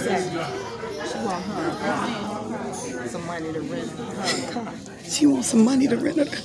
She wants some money to rent her car. She wants some money to rent her car.